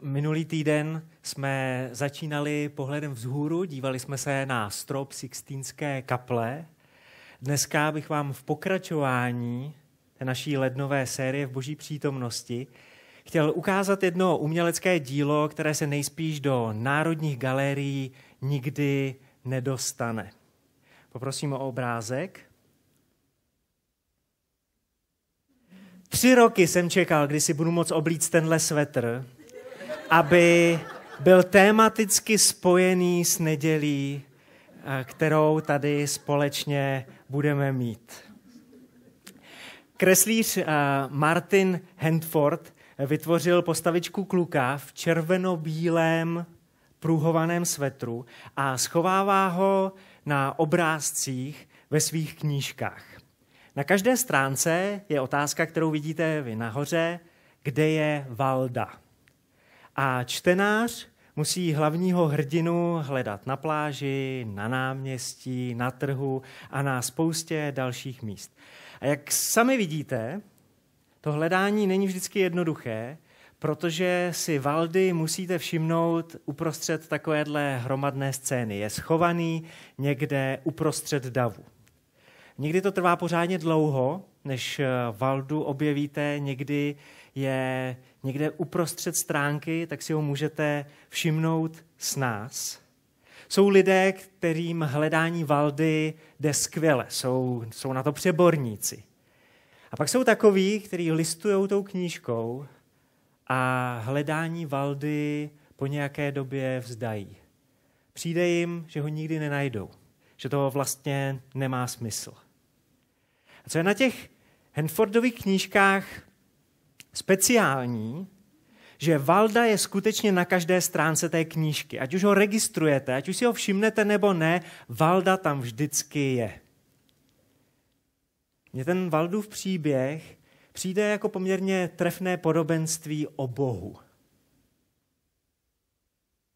Minulý týden jsme začínali pohledem vzhůru, dívali jsme se na strop Sixtínské kaple. Dneska bych vám v pokračování té naší lednové série v boží přítomnosti chtěl ukázat jedno umělecké dílo, které se nejspíš do národních galerií nikdy nedostane. Poprosím o obrázek. Tři roky jsem čekal, kdy si budu moct oblíct tenhle svetr, aby byl tematicky spojený s nedělí, kterou tady společně budeme mít. Kreslíř Martin Handford vytvořil postavičku kluka v červeno-bílém pruhovaném svetru a schovává ho na obrázcích ve svých knížkách. Na každé stránce je otázka, kterou vidíte vy nahoře, kde je Valda. A čtenář musí hlavního hrdinu hledat na pláži, na náměstí, na trhu a na spoustě dalších míst. A jak sami vidíte, to hledání není vždycky jednoduché, protože si Valdy musíte všimnout uprostřed takovéhle hromadné scény. Je schovaný někde uprostřed davu. Někdy to trvá pořádně dlouho, než Valdu objevíte, někdy je někde uprostřed stránky, tak si ho můžete všimnout s nás. Jsou lidé, kterým hledání Valdy jde skvěle, jsou, jsou na to přeborníci. A pak jsou takoví, kteří listují tou knížkou a hledání Valdy po nějaké době vzdají. Přijde jim, že ho nikdy nenajdou, že to vlastně nemá smysl. A co je na těch Henfordových knížkách speciální, že Valda je skutečně na každé stránce té knížky. Ať už ho registrujete, ať už si ho všimnete nebo ne, Valda tam vždycky je. Mně ten Valdův příběh přijde jako poměrně trefné podobenství o Bohu.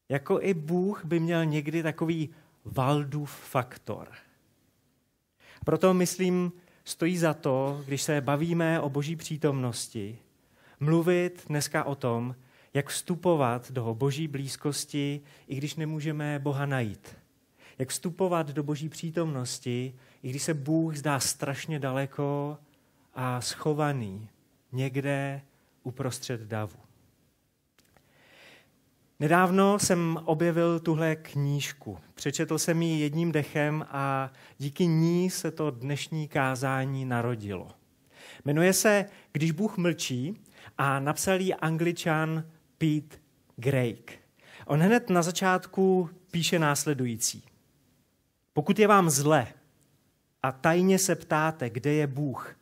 Jako i Bůh by měl někdy takový Valdův faktor. Proto myslím, stojí za to, když se bavíme o boží přítomnosti, mluvit dneska o tom, jak vstupovat do boží blízkosti, i když nemůžeme Boha najít. Jak vstupovat do boží přítomnosti, i když se Bůh zdá strašně daleko a schovaný někde uprostřed davu. Nedávno jsem objevil tuhle knížku. Přečetl jsem ji jedním dechem a díky ní se to dnešní kázání narodilo. Jmenuje se Když Bůh mlčí a napsal ji angličan Pete Grake. On hned na začátku píše následující. Pokud je vám zle a tajně se ptáte, kde je Bůh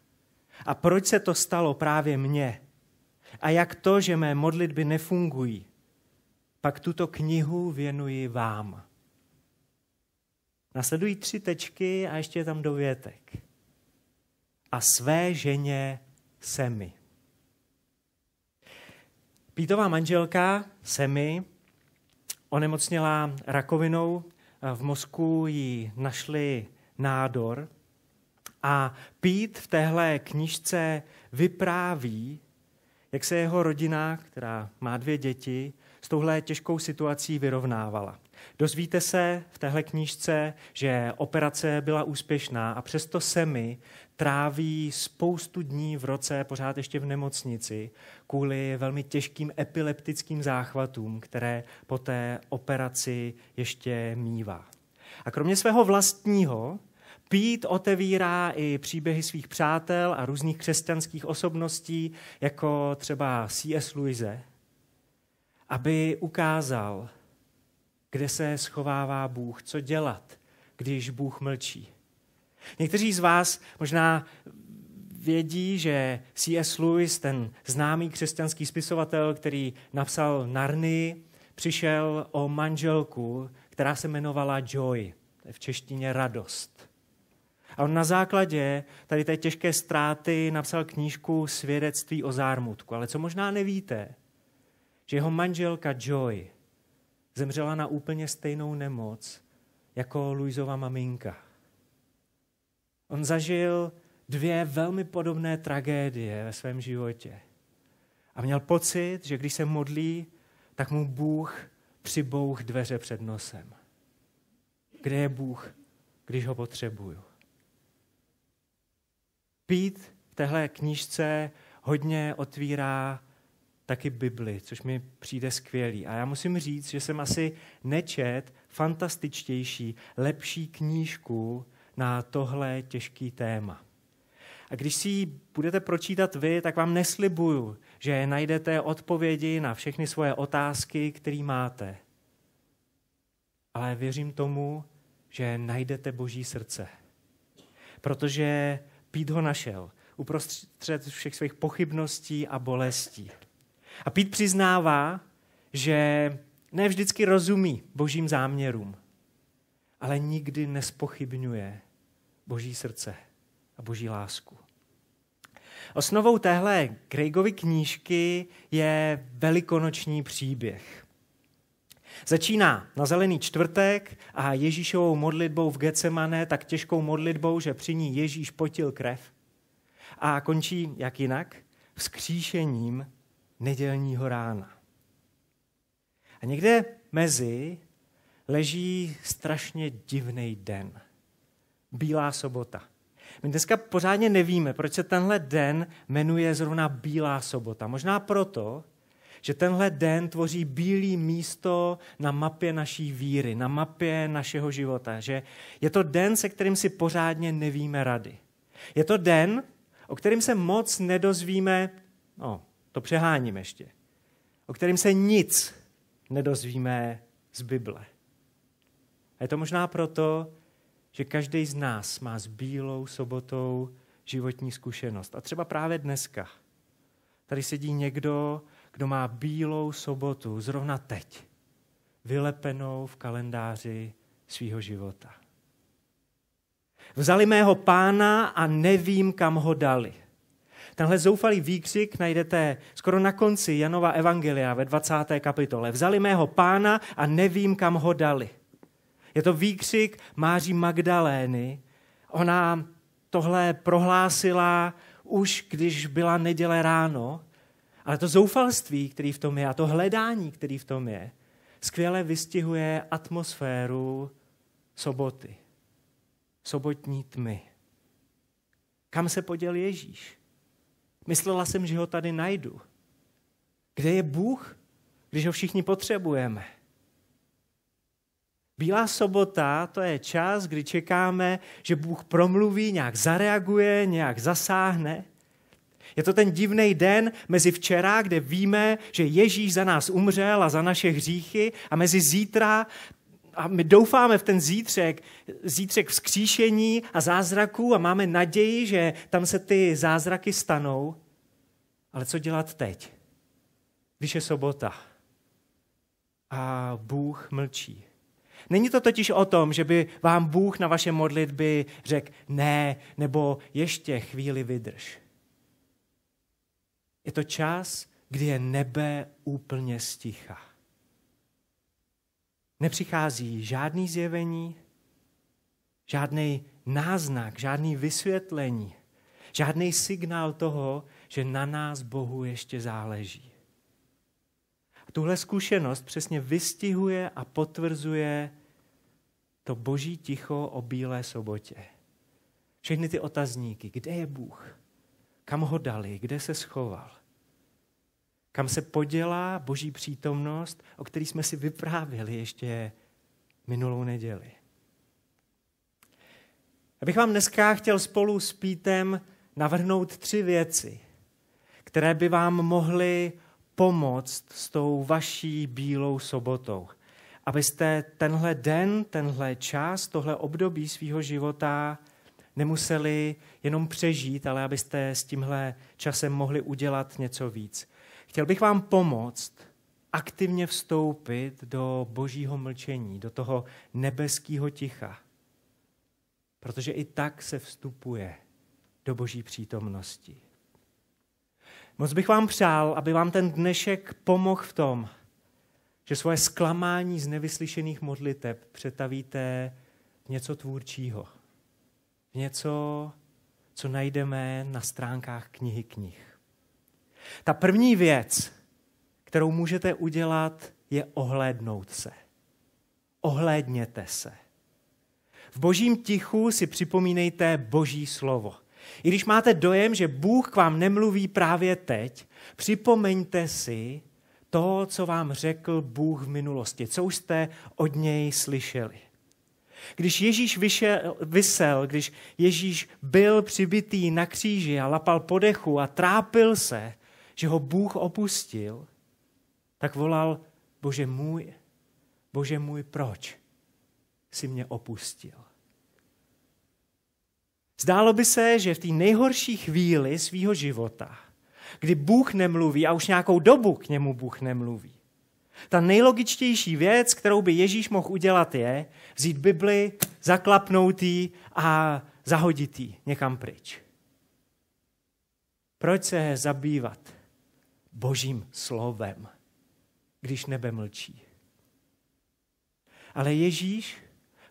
a proč se to stalo právě mně a jak to, že mé modlitby nefungují, pak tuto knihu věnuji vám. Nasledují tři tečky a ještě je tam dovětek. A své ženě Semi. Pítová manželka Semi onemocněla rakovinou, v mozku jí našli nádor a Pít v téhle knižce vypráví, jak se jeho rodina, která má dvě děti, s touhle těžkou situací vyrovnávala. Dozvíte se v téhle knížce, že operace byla úspěšná a přesto Semi tráví spoustu dní v roce pořád ještě v nemocnici kvůli velmi těžkým epileptickým záchvatům, které po té operaci ještě mívá. A kromě svého vlastního, Pít otevírá i příběhy svých přátel a různých křesťanských osobností, jako třeba C.S. Louise, aby ukázal, kde se schovává Bůh, co dělat, když Bůh mlčí. Někteří z vás možná vědí, že C.S. Lewis, ten známý křesťanský spisovatel, který napsal Narny, přišel o manželku, která se jmenovala Joy, v češtině radost. A on na základě tady té těžké ztráty napsal knížku Svědectví o zármutku. Ale co možná nevíte, že jeho manželka Joy zemřela na úplně stejnou nemoc jako Luizova maminka. On zažil dvě velmi podobné tragédie ve svém životě. A měl pocit, že když se modlí, tak mu Bůh přibouch dveře před nosem. Kde je Bůh, když ho potřebuju? Pít v téhle knížce hodně otvírá taky Bibli, což mi přijde skvělý. A já musím říct, že jsem asi nečet fantastičtější, lepší knížku na tohle těžký téma. A když si ji budete pročítat vy, tak vám neslibuju, že najdete odpovědi na všechny svoje otázky, které máte. Ale věřím tomu, že najdete Boží srdce. Protože Pít ho našel uprostřed všech svých pochybností a bolestí. A Pít přiznává, že ne vždycky rozumí božím záměrům, ale nikdy nespochybňuje boží srdce a boží lásku. Osnovou téhle Craigovy knížky je velikonoční příběh. Začíná na zelený čtvrtek a Ježíšovou modlitbou v Getsemane, tak těžkou modlitbou, že při ní Ježíš potil krev. A končí jak jinak? Vzkříšením nedělního rána. A někde mezi leží strašně divný den. Bílá sobota. My dneska pořádně nevíme, proč se tenhle den jmenuje zrovna Bílá sobota. Možná proto, že tenhle den tvoří bílý místo na mapě naší víry, na mapě našeho života. Že je to den, se kterým si pořádně nevíme rady. Je to den, o kterým se moc nedozvíme, no, to přeháním ještě, o kterým se nic nedozvíme z Bible. A je to možná proto, že každý z nás má s bílou sobotou životní zkušenost. A třeba právě dneska. Tady sedí někdo, kdo má bílou sobotu zrovna teď, vylepenou v kalendáři svého života. Vzali mého pána a nevím, kam ho dali. Tenhle zoufalý výkřik najdete skoro na konci Janova Evangelia ve 20. kapitole. Vzali mého pána a nevím, kam ho dali. Je to výkřik Máří Magdalény. Ona tohle prohlásila už, když byla neděle ráno, ale to zoufalství, který v tom je, a to hledání, který v tom je, skvěle vystihuje atmosféru soboty, sobotní tmy. Kam se poděl Ježíš? Myslela jsem, že ho tady najdu. Kde je Bůh, když ho všichni potřebujeme? Bílá sobota to je čas, kdy čekáme, že Bůh promluví, nějak zareaguje, nějak zasáhne. Je to ten divný den mezi včera, kde víme, že Ježíš za nás umřel a za naše hříchy a mezi zítra a my doufáme v ten zítřek, zítřek vzkříšení a zázraků a máme naději, že tam se ty zázraky stanou. Ale co dělat teď, když je sobota a Bůh mlčí? Není to totiž o tom, že by vám Bůh na vaše modlitby řekl ne, nebo ještě chvíli vydrž. Je to čas, kdy je nebe úplně sticha. Nepřichází žádný zjevení, žádný náznak, žádný vysvětlení, žádný signál toho, že na nás Bohu ještě záleží. A tuhle zkušenost přesně vystihuje a potvrzuje to boží ticho o bílé sobotě. Všechny ty otazníky, kde je Bůh? Kam ho dali? Kde se schoval? Kam se podělá boží přítomnost, o který jsme si vyprávěli ještě minulou neděli. Abych vám dneska chtěl spolu s Pítem navrhnout tři věci, které by vám mohly pomoct s tou vaší bílou sobotou. Abyste tenhle den, tenhle čas, tohle období svého života nemuseli jenom přežít, ale abyste s tímhle časem mohli udělat něco víc. Chtěl bych vám pomoct aktivně vstoupit do božího mlčení, do toho nebeského ticha. Protože i tak se vstupuje do boží přítomnosti. Moc bych vám přál, aby vám ten dnešek pomohl v tom, že svoje zklamání z nevyslyšených modliteb přetavíte v něco tvůrčího. V něco, co najdeme na stránkách knihy knih. Ta první věc, kterou můžete udělat, je ohlédnout se. Ohlédněte se. V božím tichu si připomínejte boží slovo. I když máte dojem, že Bůh k vám nemluví právě teď, připomeňte si to, co vám řekl Bůh v minulosti, co už jste od něj slyšeli. Když Ježíš vyšel, vysel, když Ježíš byl přibitý na kříži a lapal podechu a trápil se, že ho Bůh opustil, tak volal, bože můj, bože můj, proč si mě opustil? Zdálo by se, že v té nejhorší chvíli svého života, kdy Bůh nemluví a už nějakou dobu k němu Bůh nemluví, ta nejlogičtější věc, kterou by Ježíš mohl udělat, je vzít Bibli, zaklapnout ji a zahodit ji někam pryč. Proč se zabývat božím slovem, když nebe mlčí? Ale Ježíš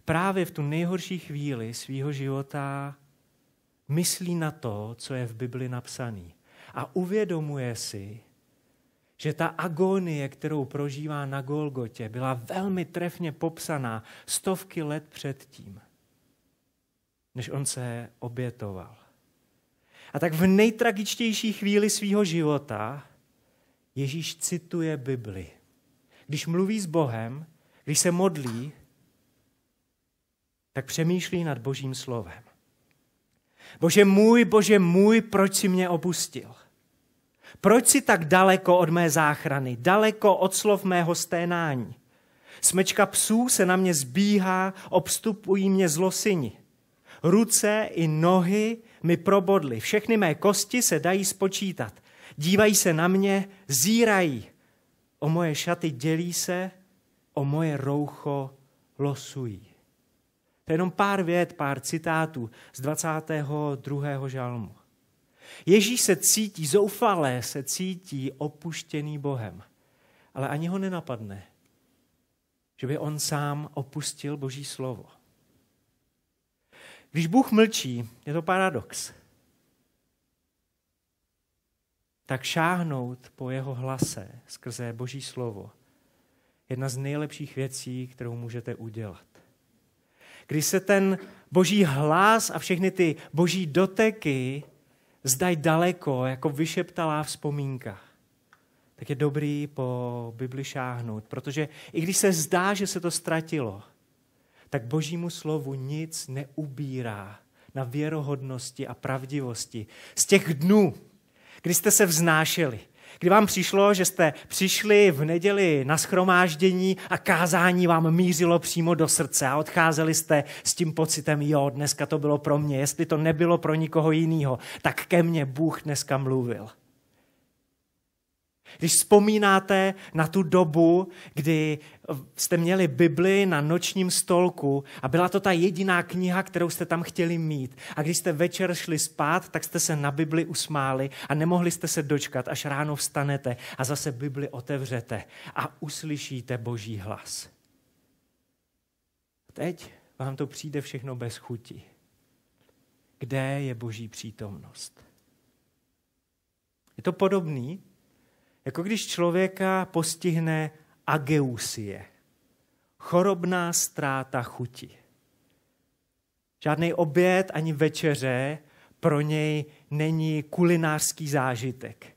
právě v tu nejhorší chvíli svého života myslí na to, co je v Bibli napsané. A uvědomuje si, že ta agonie, kterou prožívá na Golgotě, byla velmi trefně popsaná stovky let předtím, než on se obětoval. A tak v nejtragičtější chvíli svého života Ježíš cituje Bibli. Když mluví s Bohem, když se modlí, tak přemýšlí nad Božím slovem. Bože můj, bože můj, proč si mě opustil? Proč si tak daleko od mé záchrany, daleko od slov mého sténání? Smečka psů se na mě zbíhá, obstupují mě zlosini. Ruce i nohy mi probodly, všechny mé kosti se dají spočítat. Dívají se na mě, zírají. O moje šaty dělí se, o moje roucho losují. To je jenom pár vět, pár citátů z 22. žalmu. Ježíš se cítí, zoufalé se cítí opuštěný Bohem. Ale ani ho nenapadne, že by on sám opustil Boží slovo. Když Bůh mlčí, je to paradox. Tak šáhnout po jeho hlase skrze Boží slovo jedna z nejlepších věcí, kterou můžete udělat. Když se ten boží hlas a všechny ty boží doteky zdají daleko, jako vyšeptalá vzpomínka, tak je dobrý po Bibli šáhnout, protože i když se zdá, že se to ztratilo, tak božímu slovu nic neubírá na věrohodnosti a pravdivosti. Z těch dnů, kdy jste se vznášeli, kdy vám přišlo, že jste přišli v neděli na schromáždění a kázání vám mířilo přímo do srdce a odcházeli jste s tím pocitem, jo, dneska to bylo pro mě, jestli to nebylo pro nikoho jiného, tak ke mně Bůh dneska mluvil. Když vzpomínáte na tu dobu, kdy jste měli Bibli na nočním stolku a byla to ta jediná kniha, kterou jste tam chtěli mít. A když jste večer šli spát, tak jste se na Bibli usmáli a nemohli jste se dočkat, až ráno vstanete a zase Bibli otevřete a uslyšíte Boží hlas. Teď vám to přijde všechno bez chuti. Kde je Boží přítomnost? Je to podobný, jako když člověka postihne ageusie, chorobná ztráta chuti. Žádný oběd ani večeře pro něj není kulinářský zážitek.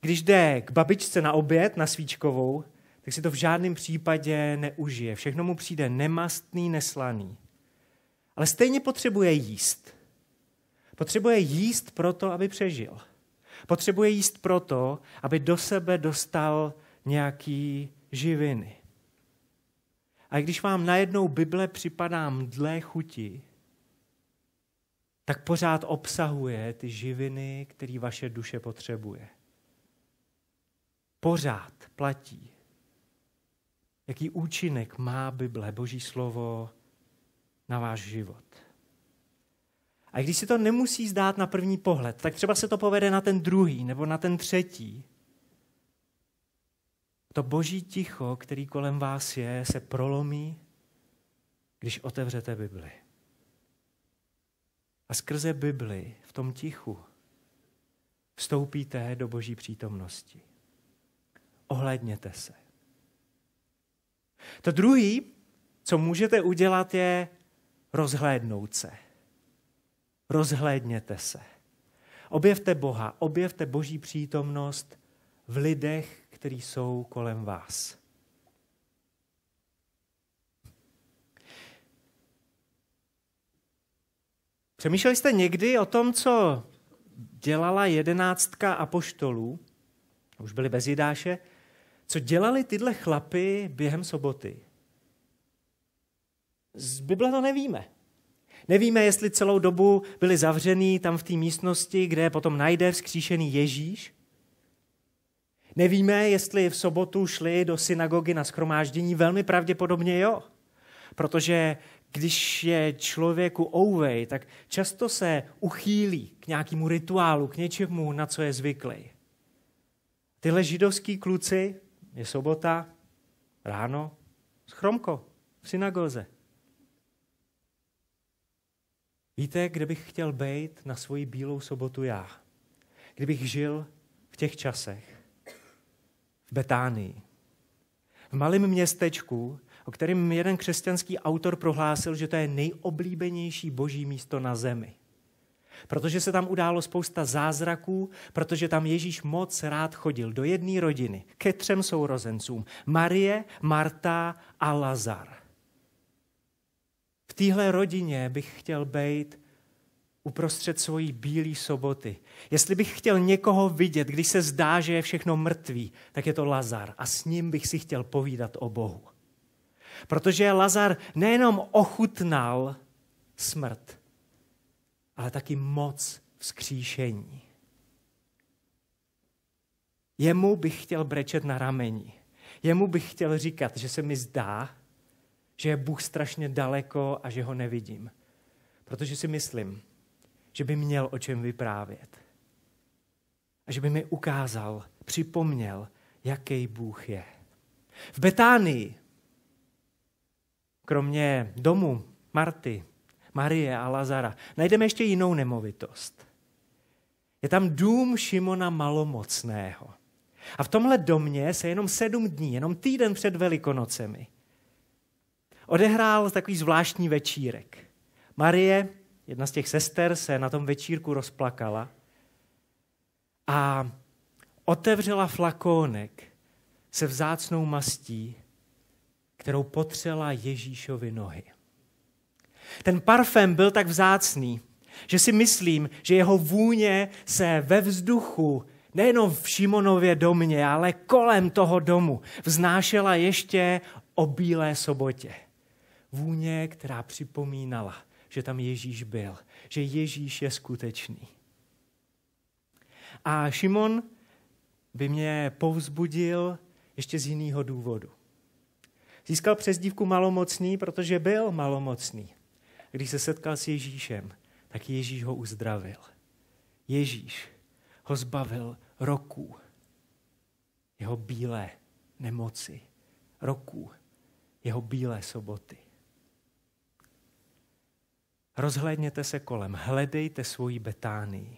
Když jde k babičce na oběd, na svíčkovou, tak si to v žádném případě neužije. Všechno mu přijde nemastný, neslaný. Ale stejně potřebuje jíst. Potřebuje jíst proto, aby přežil. Potřebuje jíst proto, aby do sebe dostal nějaký živiny. A když vám najednou Bible připadá mdlé chuti, tak pořád obsahuje ty živiny, které vaše duše potřebuje. Pořád platí. Jaký účinek má Bible, Boží slovo, na váš život. A když si to nemusí zdát na první pohled, tak třeba se to povede na ten druhý nebo na ten třetí. To boží ticho, který kolem vás je, se prolomí, když otevřete Bibli. A skrze Bibli v tom tichu vstoupíte do boží přítomnosti. ohlédněte se. To druhý, co můžete udělat, je rozhlédnout se. Rozhlédněte se. Objevte Boha, objevte Boží přítomnost v lidech, kteří jsou kolem vás. Přemýšleli jste někdy o tom, co dělala jedenáctka apoštolů, už byli bez Jidáše, co dělali tyhle chlapy během soboty? Z Bible to nevíme. Nevíme, jestli celou dobu byli zavřený tam v té místnosti, kde potom najde vzkříšený Ježíš. Nevíme, jestli v sobotu šli do synagogy na schromáždění. Velmi pravděpodobně jo. Protože když je člověku ouvej, tak často se uchýlí k nějakému rituálu, k něčemu, na co je zvyklý. Tyhle židovský kluci, je sobota, ráno, schromko, v synagoze. Víte, kde bych chtěl být na svoji bílou sobotu já? Kdybych žil v těch časech, v Betánii, v malém městečku, o kterém jeden křesťanský autor prohlásil, že to je nejoblíbenější boží místo na zemi. Protože se tam událo spousta zázraků, protože tam Ježíš moc rád chodil do jedné rodiny, ke třem sourozencům. Marie, Marta a Lazar. V téhle rodině bych chtěl být uprostřed svojí bílé soboty. Jestli bych chtěl někoho vidět, když se zdá, že je všechno mrtvý, tak je to Lazar a s ním bych si chtěl povídat o Bohu. Protože Lazar nejenom ochutnal smrt, ale taky moc vzkříšení. Jemu bych chtěl brečet na rameni. Jemu bych chtěl říkat, že se mi zdá, že je Bůh strašně daleko a že ho nevidím. Protože si myslím, že by měl o čem vyprávět. A že by mi ukázal, připomněl, jaký Bůh je. V Betánii kromě domu Marty, Marie a Lazara, najdeme ještě jinou nemovitost. Je tam dům Šimona Malomocného. A v tomhle domě se jenom sedm dní, jenom týden před Velikonocemi, odehrál takový zvláštní večírek. Marie, jedna z těch sester, se na tom večírku rozplakala a otevřela flakónek se vzácnou mastí kterou potřela Ježíšovi nohy. Ten parfém byl tak vzácný, že si myslím, že jeho vůně se ve vzduchu, nejenom v Šimonově domě, ale kolem toho domu, vznášela ještě o bílé sobotě. Vůně, která připomínala, že tam Ježíš byl, že Ježíš je skutečný. A Šimon by mě povzbudil ještě z jiného důvodu. Získal přezdívku malomocný, protože byl malomocný. Když se setkal s Ježíšem, tak Ježíš ho uzdravil. Ježíš ho zbavil roků jeho bílé nemoci, roků jeho bílé soboty. Rozhlédněte se kolem, hledejte svoji Betánii.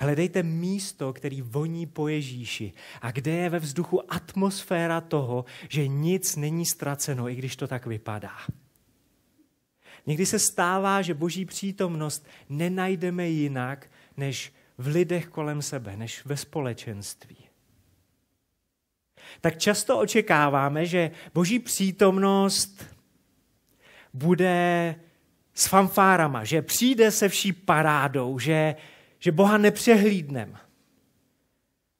Hledejte místo, který voní po Ježíši a kde je ve vzduchu atmosféra toho, že nic není ztraceno, i když to tak vypadá. Někdy se stává, že boží přítomnost nenajdeme jinak, než v lidech kolem sebe, než ve společenství. Tak často očekáváme, že boží přítomnost bude s fanfárama, že přijde se vší parádou, že že Boha nepřehlídnem.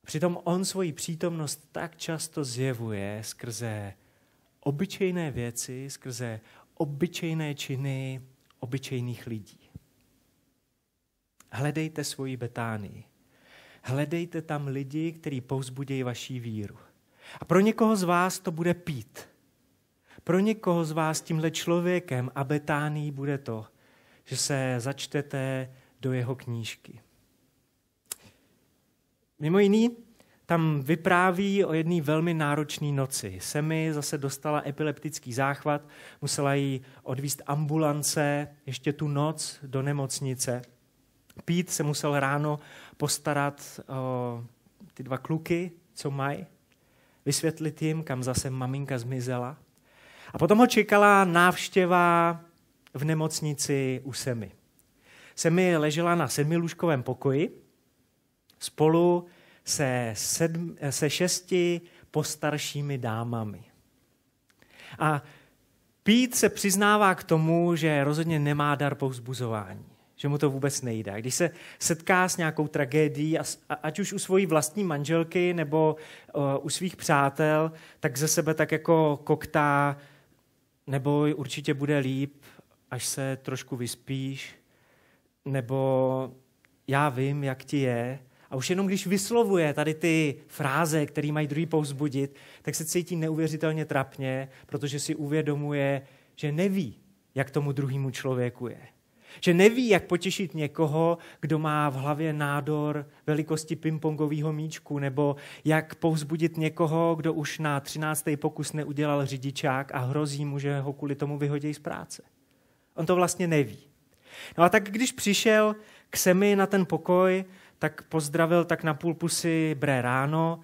Přitom on svoji přítomnost tak často zjevuje skrze obyčejné věci, skrze obyčejné činy obyčejných lidí. Hledejte svoji Betánii. Hledejte tam lidi, kteří povzbudějí vaší víru. A pro někoho z vás to bude pít. Pro někoho z vás tímhle člověkem a Betánii bude to, že se začtete do jeho knížky. Mimo jiný, tam vypráví o jedné velmi náročné noci. Semi zase dostala epileptický záchvat, musela jí odvíst ambulance ještě tu noc do nemocnice. Pít se musel ráno postarat o ty dva kluky, co mají. vysvětlit jim, kam zase maminka zmizela. A potom ho čekala návštěva v nemocnici u Semi. Semi ležela na sedmilůžkovém pokoji spolu se, sedm, se šesti postaršími dámami. A Pít se přiznává k tomu, že rozhodně nemá dar povzbuzování, že mu to vůbec nejde. Když se setká s nějakou tragédií, ať už u svojí vlastní manželky nebo uh, u svých přátel, tak ze sebe tak jako koktá, nebo určitě bude líp, až se trošku vyspíš, nebo já vím, jak ti je. A už jenom když vyslovuje tady ty fráze, které mají druhý povzbudit, tak se cítí neuvěřitelně trapně, protože si uvědomuje, že neví, jak tomu druhému člověku je. Že neví, jak potěšit někoho, kdo má v hlavě nádor velikosti pingpongového míčku, nebo jak povzbudit někoho, kdo už na 13. pokus neudělal řidičák a hrozí mu, že ho kvůli tomu vyhodí z práce. On to vlastně neví. No a tak když přišel k Semi na ten pokoj, tak pozdravil tak na půl pusy bré ráno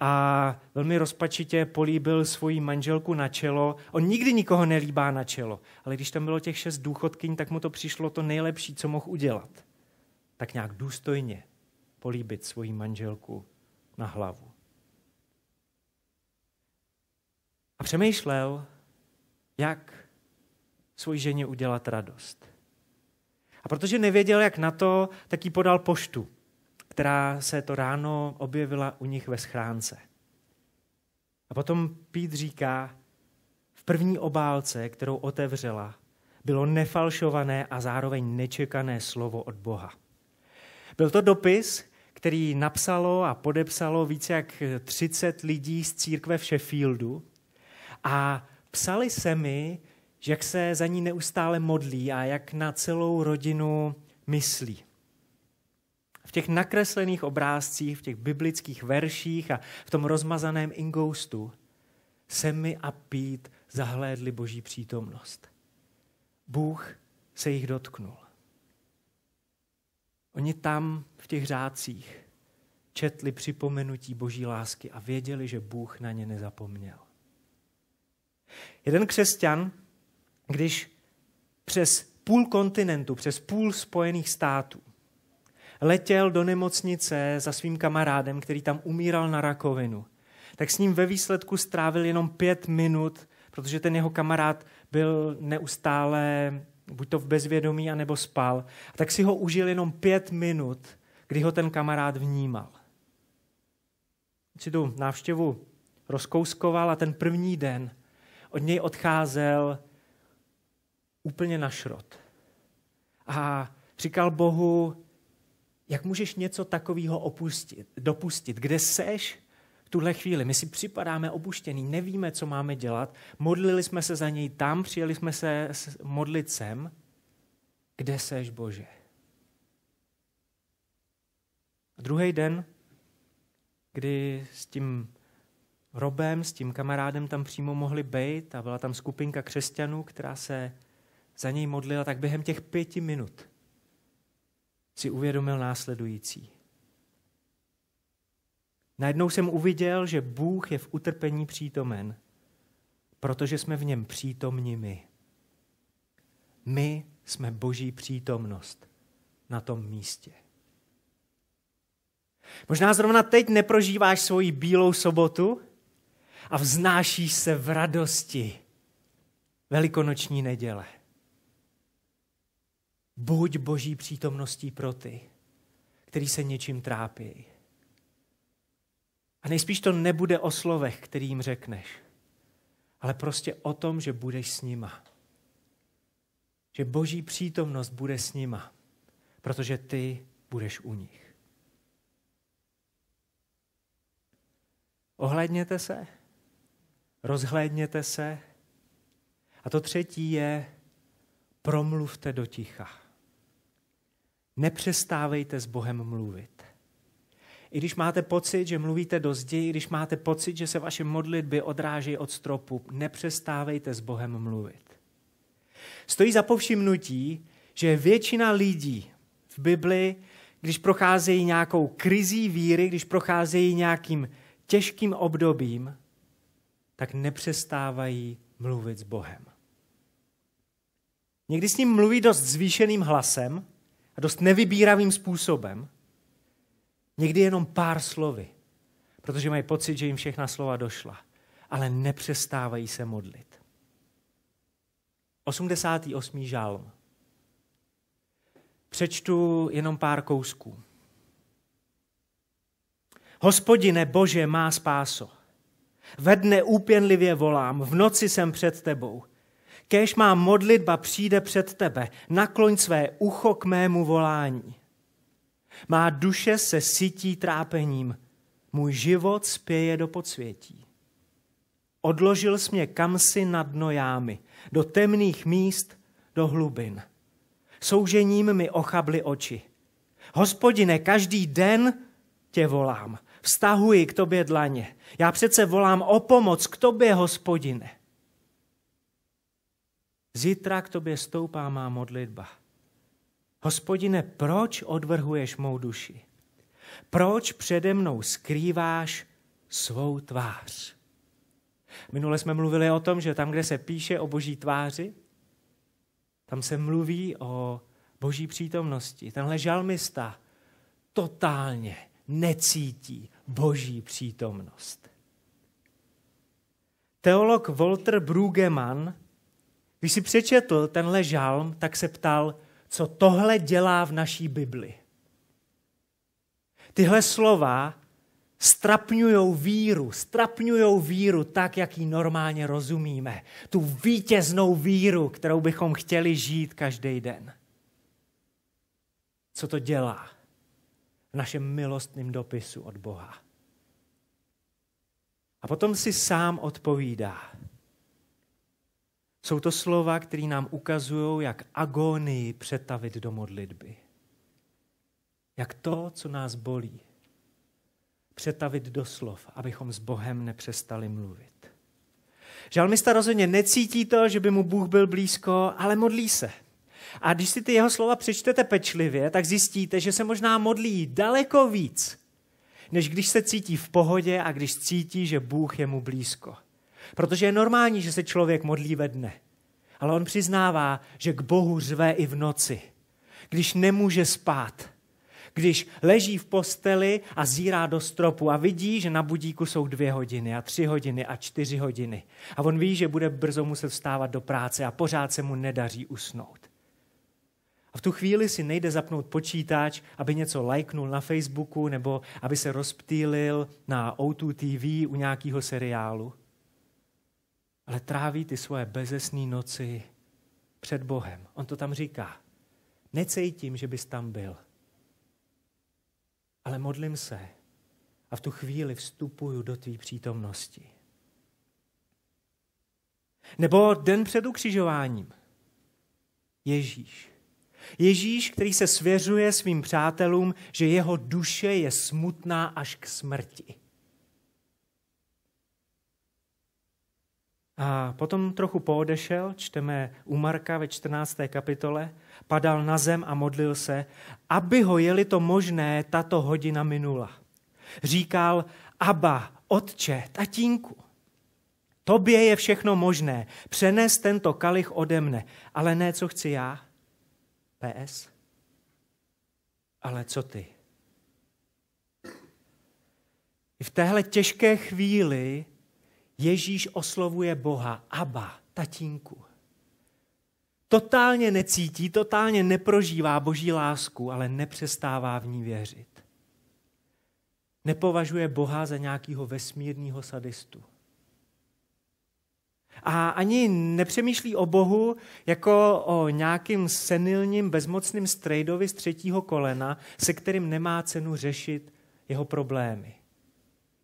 a velmi rozpačitě políbil svoji manželku na čelo. On nikdy nikoho nelíbá na čelo, ale když tam bylo těch šest důchodkyň, tak mu to přišlo to nejlepší, co mohl udělat. Tak nějak důstojně políbit svoji manželku na hlavu. A přemýšlel, jak svoji ženě udělat radost. A protože nevěděl, jak na to, tak jí podal poštu která se to ráno objevila u nich ve schránce. A potom Pít říká, v první obálce, kterou otevřela, bylo nefalšované a zároveň nečekané slovo od Boha. Byl to dopis, který napsalo a podepsalo více jak 30 lidí z církve v Sheffieldu a psali se mi, jak se za ní neustále modlí a jak na celou rodinu myslí v těch nakreslených obrázcích, v těch biblických verších a v tom rozmazaném ingoustu Semi a Pít zahlédli boží přítomnost. Bůh se jich dotknul. Oni tam v těch řádcích četli připomenutí boží lásky a věděli, že Bůh na ně nezapomněl. Jeden křesťan, když přes půl kontinentu, přes půl spojených států letěl do nemocnice za svým kamarádem, který tam umíral na rakovinu, tak s ním ve výsledku strávil jenom pět minut, protože ten jeho kamarád byl neustále buď to v bezvědomí, anebo spal. A tak si ho užil jenom pět minut, kdy ho ten kamarád vnímal. Si tu návštěvu rozkouskoval a ten první den od něj odcházel úplně na šrot. A říkal Bohu, jak můžeš něco takového opustit, dopustit? Kde seš v tuhle chvíli? My si připadáme opuštěný, nevíme, co máme dělat. Modlili jsme se za něj tam, přijeli jsme se modlit sem. Kde seš, Bože? A druhý den, kdy s tím Robem, s tím kamarádem tam přímo mohli být a byla tam skupinka křesťanů, která se za něj modlila, tak během těch pěti minut si uvědomil následující. Najednou jsem uviděl, že Bůh je v utrpení přítomen, protože jsme v něm přítomni my. My jsme boží přítomnost na tom místě. Možná zrovna teď neprožíváš svoji bílou sobotu a vznášíš se v radosti velikonoční neděle. Buď boží přítomností pro ty, který se něčím trápí. A nejspíš to nebude o slovech, kterým řekneš, ale prostě o tom, že budeš s nima. Že boží přítomnost bude s nima, protože ty budeš u nich. Ohlédněte se, rozhlédněte se. A to třetí je, promluvte do ticha nepřestávejte s Bohem mluvit. I když máte pocit, že mluvíte do zdi, i když máte pocit, že se vaše modlitby odrážejí od stropu, nepřestávejte s Bohem mluvit. Stojí za povšimnutí, že většina lidí v Bibli, když procházejí nějakou krizí víry, když procházejí nějakým těžkým obdobím, tak nepřestávají mluvit s Bohem. Někdy s ním mluví dost zvýšeným hlasem a dost nevybíravým způsobem. Někdy jenom pár slovy, protože mají pocit, že jim všechna slova došla, ale nepřestávají se modlit. 88. žálm. Přečtu jenom pár kousků. Hospodine Bože, má spáso. Ve dne úpěnlivě volám, v noci jsem před tebou. Kéž má modlitba přijde před tebe, nakloň své ucho k mému volání. Má duše se sytí trápením, můj život spěje do podsvětí. Odložil jsi mě kamsi na dno jámy, do temných míst, do hlubin. Soužením mi ochably oči. Hospodine, každý den tě volám. Vztahuji k tobě dlaně. Já přece volám o pomoc k tobě, hospodine. Zítra k tobě stoupá má modlitba. Hospodine, proč odvrhuješ mou duši? Proč přede mnou skrýváš svou tvář? Minule jsme mluvili o tom, že tam, kde se píše o boží tváři, tam se mluví o boží přítomnosti. Tenhle žalmista totálně necítí boží přítomnost. Teolog Walter Brueggemann, když si přečetl tenhle žalm, tak se ptal, co tohle dělá v naší Bibli. Tyhle slova strapňujou víru, strapňujou víru tak, jak ji normálně rozumíme. Tu vítěznou víru, kterou bychom chtěli žít každý den. Co to dělá v našem milostném dopisu od Boha? A potom si sám odpovídá. Jsou to slova, které nám ukazují, jak agonii přetavit do modlitby. Jak to, co nás bolí, přetavit do slov, abychom s Bohem nepřestali mluvit. Žalmista rozhodně necítí to, že by mu Bůh byl blízko, ale modlí se. A když si ty jeho slova přečtete pečlivě, tak zjistíte, že se možná modlí daleko víc, než když se cítí v pohodě a když cítí, že Bůh je mu blízko. Protože je normální, že se člověk modlí ve dne. Ale on přiznává, že k Bohu řve i v noci. Když nemůže spát, když leží v posteli a zírá do stropu a vidí, že na budíku jsou dvě hodiny a tři hodiny a čtyři hodiny. A on ví, že bude brzo muset vstávat do práce a pořád se mu nedaří usnout. A v tu chvíli si nejde zapnout počítač, aby něco lajknul na Facebooku nebo aby se rozptýlil na O2 TV u nějakého seriálu. Ale tráví ty svoje bezesné noci před Bohem. On to tam říká. Necejtím, že bys tam byl ale modlím se a v tu chvíli vstupuju do tvý přítomnosti. Nebo den před ukřižováním. Ježíš. Ježíš, který se svěřuje svým přátelům, že jeho duše je smutná až k smrti. A potom trochu poodešel, čteme u Marka ve 14. kapitole, padal na zem a modlil se, aby ho, jeli to možné, tato hodina minula. Říkal, Aba, otče, tatínku, tobě je všechno možné, přenes tento kalich ode mne, ale ne, co chci já. PS. Ale co ty? I v téhle těžké chvíli Ježíš oslovuje Boha, Aba, tatínku. Totálně necítí, totálně neprožívá boží lásku, ale nepřestává v ní věřit. Nepovažuje Boha za nějakého vesmírního sadistu. A ani nepřemýšlí o Bohu jako o nějakým senilním, bezmocným strejdovi z třetího kolena, se kterým nemá cenu řešit jeho problémy.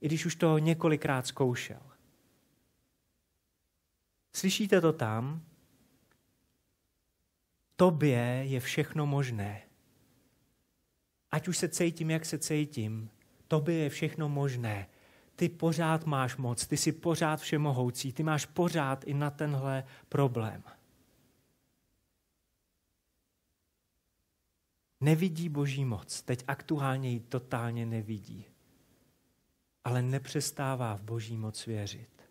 I když už to několikrát zkoušel. Slyšíte to tam? Tobě je všechno možné. Ať už se cítím, jak se cítím, tobě je všechno možné. Ty pořád máš moc, ty jsi pořád všemohoucí, ty máš pořád i na tenhle problém. Nevidí boží moc, teď aktuálně ji totálně nevidí. ale nepřestává v boží moc věřit.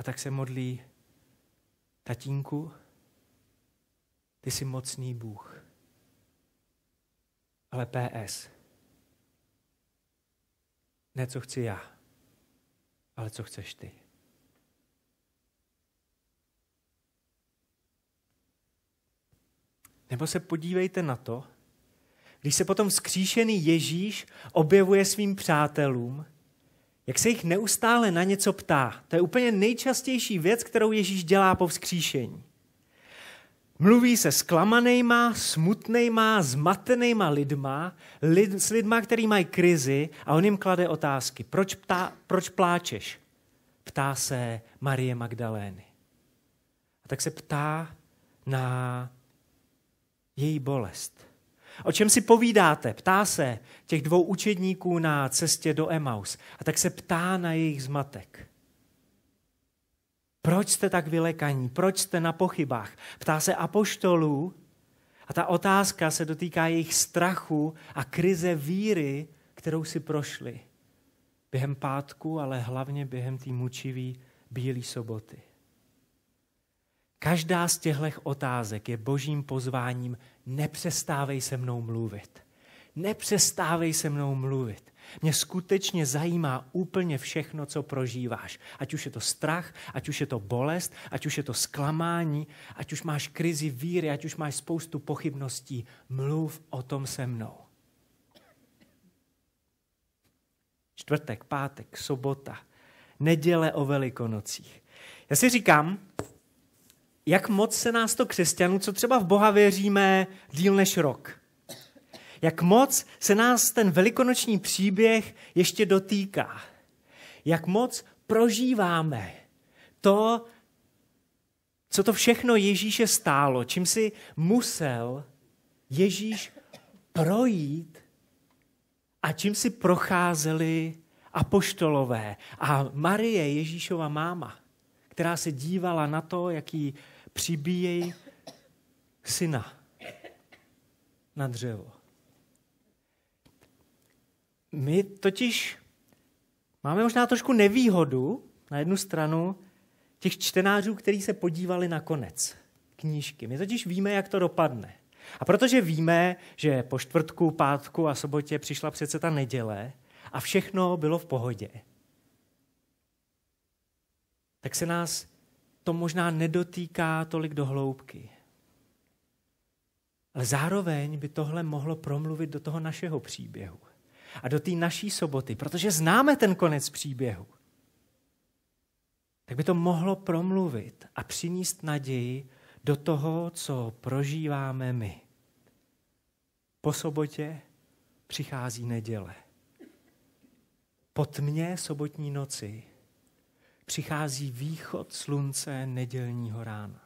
A tak se modlí, tatínku, ty jsi mocný Bůh. Ale PS. Ne, co chci já, ale co chceš ty. Nebo se podívejte na to, když se potom vzkříšený Ježíš objevuje svým přátelům, jak se jich neustále na něco ptá. To je úplně nejčastější věc, kterou Ježíš dělá po vzkříšení. Mluví se zklamanejma, smutnejma, zmatenejma lidma, lid, s lidma, který mají krizi a on jim klade otázky. Proč, ptá, proč pláčeš? Ptá se Marie Magdalény. A tak se ptá na její bolest. O čem si povídáte? Ptá se těch dvou učedníků na cestě do Emaus. A tak se ptá na jejich zmatek. Proč jste tak vylekaní? Proč jste na pochybách? Ptá se apoštolů a ta otázka se dotýká jejich strachu a krize víry, kterou si prošli. Během pátku, ale hlavně během té mučivý bílé soboty. Každá z těchto otázek je božím pozváním nepřestávej se mnou mluvit. Nepřestávej se mnou mluvit. Mě skutečně zajímá úplně všechno, co prožíváš. Ať už je to strach, ať už je to bolest, ať už je to zklamání, ať už máš krizi víry, ať už máš spoustu pochybností. Mluv o tom se mnou. Čtvrtek, pátek, sobota, neděle o velikonocích. Já si říkám, jak moc se nás to křesťanů, co třeba v Boha věříme díl než rok, jak moc se nás ten velikonoční příběh ještě dotýká. Jak moc prožíváme to, co to všechno Ježíše stálo, čím si musel Ježíš projít a čím si procházeli apoštolové a Marie, Ježíšova máma, která se dívala na to, jaký přibíjejí syna na dřevo. My totiž máme možná trošku nevýhodu na jednu stranu těch čtenářů, kteří se podívali na konec knížky. My totiž víme, jak to dopadne. A protože víme, že po čtvrtku, pátku a sobotě přišla přece ta neděle a všechno bylo v pohodě, tak se nás to možná nedotýká tolik do hloubky. Ale zároveň by tohle mohlo promluvit do toho našeho příběhu a do té naší soboty, protože známe ten konec příběhu. Tak by to mohlo promluvit a přinést naději do toho, co prožíváme my. Po sobotě přichází neděle. Po tmě sobotní noci přichází východ slunce nedělního rána.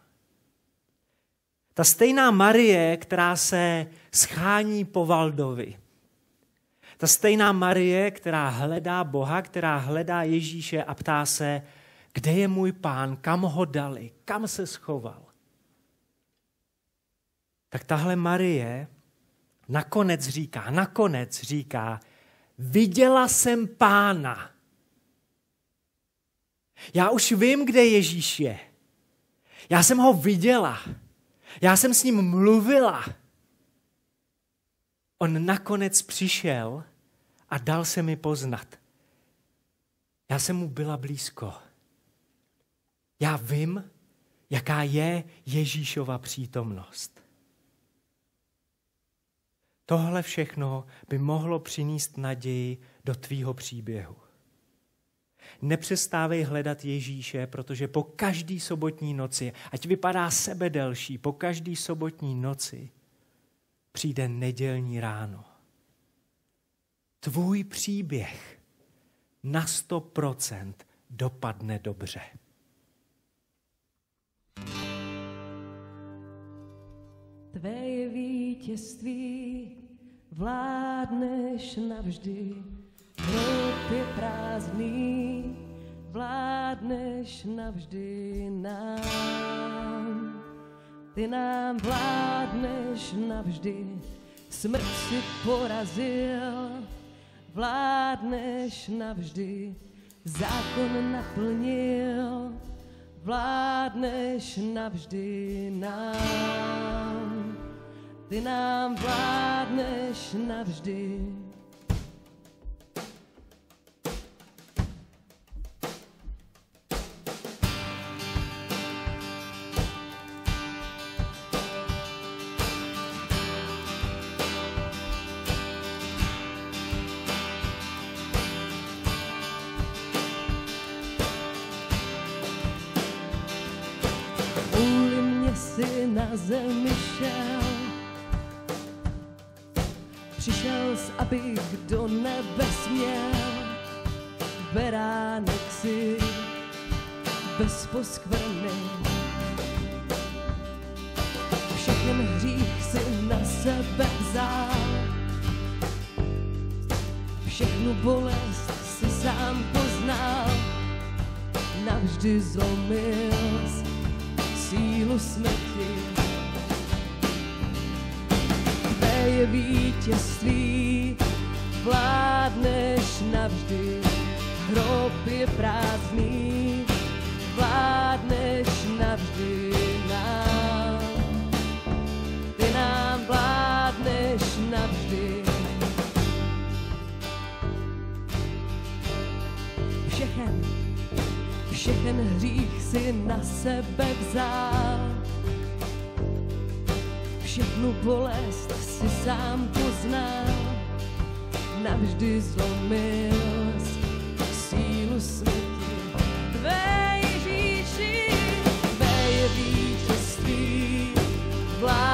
Ta stejná Marie, která se schání po Valdovi, ta stejná Marie, která hledá Boha, která hledá Ježíše a ptá se, kde je můj pán, kam ho dali, kam se schoval. Tak tahle Marie nakonec říká, nakonec říká, viděla jsem pána. Já už vím, kde Ježíš je. Já jsem ho viděla. Já jsem s ním mluvila. On nakonec přišel a dal se mi poznat. Já jsem mu byla blízko. Já vím, jaká je Ježíšova přítomnost. Tohle všechno by mohlo přinést naději do tvýho příběhu. Nepřestávej hledat Ježíše, protože po každý sobotní noci, ať vypadá sebe delší, po každý sobotní noci přijde nedělní ráno. Tvůj příběh na 100% dopadne dobře. Tvé je vítězství, vládneš navždy, hrob je prázdný, vládneš navždy nám. Ty nám vládneš navždy, smrt si porazil, vládneš navždy, zákon naplnil, vládneš navždy nám. Ty nám vládneš navždy. Zemi šel. Přišel jsi, abych do nebe směl. Beránek si bez poskvrny. Všechen hřích si na sebe vzal. Všechnu bolest si sám poznal. Navždy zlomil sílu smrti. Tvé je vítězství, vládneš navždy, hrob je prázdný, vládneš navždy nám. Ty nám vládneš navždy. Všechen všechen hřích si na sebe vzal. Všechnu bolest si sám poznal, navždy zlomil sílu smrti. Tvé Ježíši, tvé je vítězství, vládneš